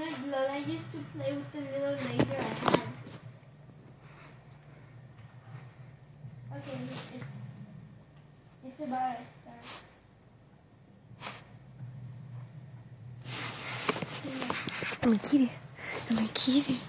not blood. I used to play with the little laser I had. Okay, it's it's about I'm a kitty. I'm a kitty.